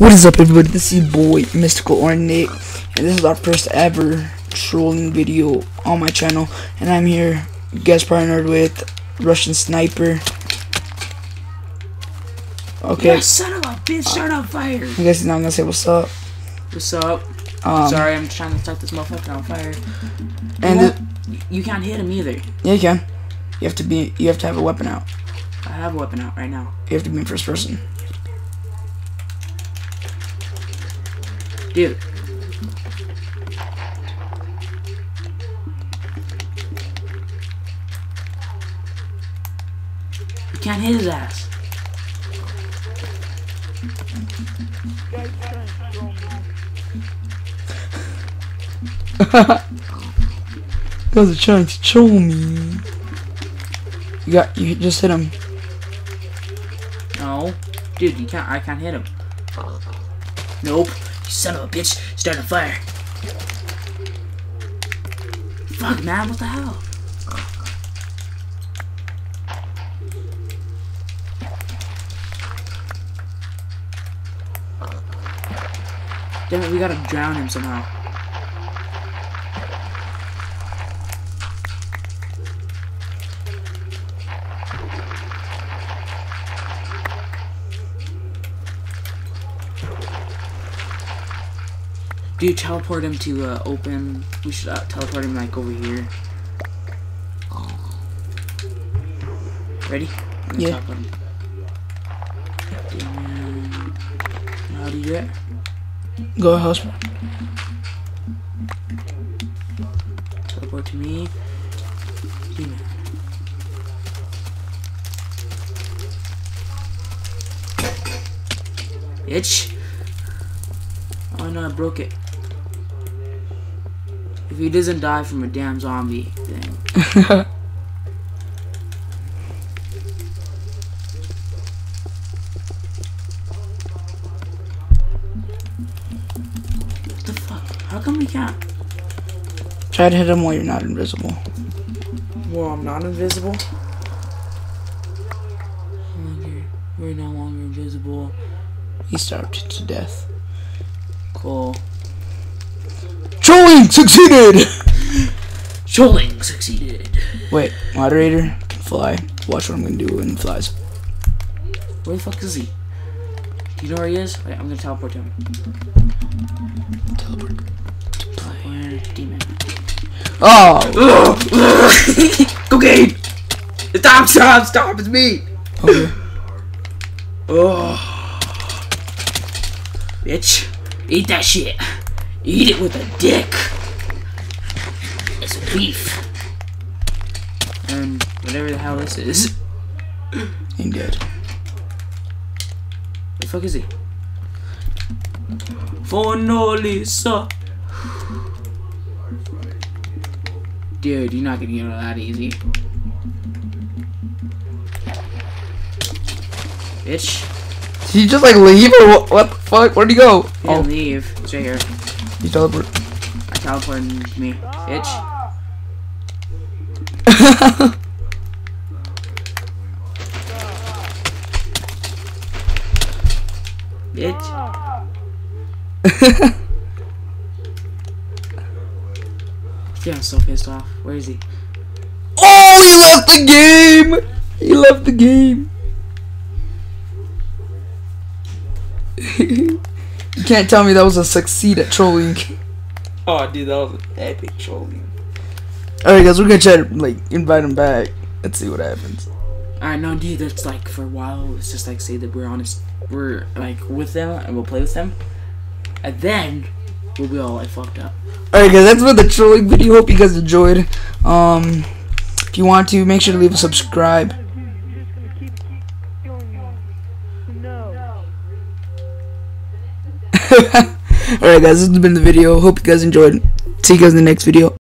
What is up, everybody? This is your boy, Mystical Ornate, and this is our first ever trolling video on my channel. And I'm here, guest partnered with Russian Sniper. Okay, Yeah, son of a bitch, start on fire. I guess he's not gonna say what's up. What's up? Um, Sorry, I'm trying to start this motherfucker on fire. And you, it, you can't hit him either. yeah, you can. You have to be. You have to have a weapon out. I have a weapon out right now. You have to be in first person. Dude. You can't hit his ass. Guys are trying to troll me. You got. You just hit him. No. Dude, you can't I can't hit him. Nope. You son of a bitch, Starting a fire. Fuck man, what the hell? Damn it, we gotta drown him somehow. Dude, teleport him to uh, open. We should uh, teleport him like over here. Ready? I'm Yeah. teleport him. Damn. How do you do it? Go house. Teleport to me. Demon. Bitch. Oh no, I broke it. If he doesn't die from a damn zombie, thing. what the fuck? How come we can't? Try to hit him while you're not invisible. Well, I'm not invisible. Longer. We're no longer invisible. He starved to death. Cool. Trolling succeeded. Trolling succeeded. Wait, moderator can fly. Watch what I'm gonna do when he flies. Where the fuck is he? Do you know where he is? Wait, I'm gonna teleport to him. Teleport. Teleport, demon. Oh. Cocaine! Stop! Stop! Stop! It's me! Okay. Oh. Bitch. Eat that shit. Eat it with a dick. It's beef. And whatever the hell this is. Mm-hmm. I'm dead. The fuck is he? For no Lisa. Dude, you're not gonna get out that easy. Bitch. Did he just like leave or what, what the fuck? Where'd he go? He Oh, didn't leave. He's right here. He teleported. I teleported me. Bitch. Bitch. Yeah, I'm so pissed off. Where is he? oh, he left the game. He left the game. you can't tell me that was a succeed at trolling. Oh, dude, that was an epic trolling. Alright, guys, we're gonna try to like invite him back. Let's see what happens. Alright, no, dude, that's like for a while. It's just like say that we're honest, we're like with them and we'll play with them, and then we'll be all like fucked up. Alright guys, that's been the trolling video. Hope you guys enjoyed. Um if you want to, make sure to leave a subscribe. Alright guys, this has been the video. Hope you guys enjoyed. See you guys in the next video.